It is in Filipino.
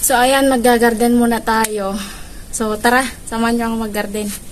So, ayan, mag-garden muna tayo. So, tara, samahan nyo ako mag-garden.